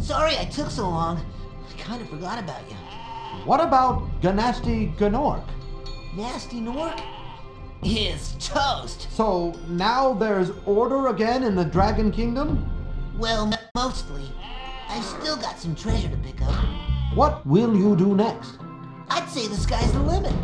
Sorry I took so long. I kind of forgot about you. What about Gnasty Gnorc? Gnasty Gnorc is toast. So now there's order again in the Dragon Kingdom? Well, mostly. I've still got some treasure to pick up. What will you do next? I'd say the sky's the limit.